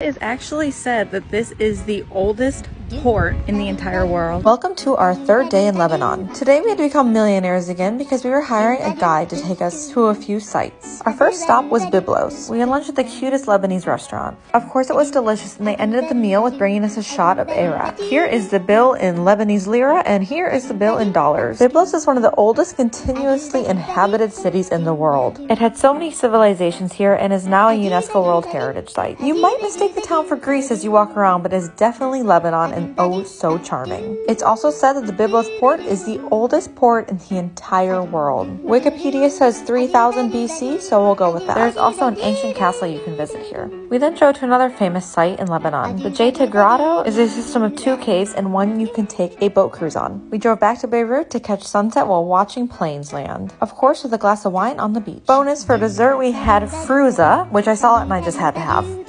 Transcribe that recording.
Is actually said that this is the oldest port in the entire world. Welcome to our third day in Lebanon. Today we had to become millionaires again because we were hiring a guide to take us to a few sites. Our first stop was Byblos. We had lunch at the cutest Lebanese restaurant. Of course it was delicious and they ended the meal with bringing us a shot of Arak. Here is the bill in Lebanese lira and here is the bill in dollars. Byblos is one of the oldest continuously inhabited cities in the world. It had so many civilizations here and is now a UNESCO World Heritage Site. You might mistake the town for Greece as you walk around but it is definitely Lebanon and oh so charming. It's also said that the Byblos port is the oldest port in the entire world. Wikipedia says 3000 BC, so we'll go with that. There's also an ancient castle you can visit here. We then drove to another famous site in Lebanon. The Jeita Grotto is a system of two caves and one you can take a boat cruise on. We drove back to Beirut to catch sunset while watching planes land. Of course with a glass of wine on the beach. Bonus for dessert we had fruza, which I saw and I just had to have.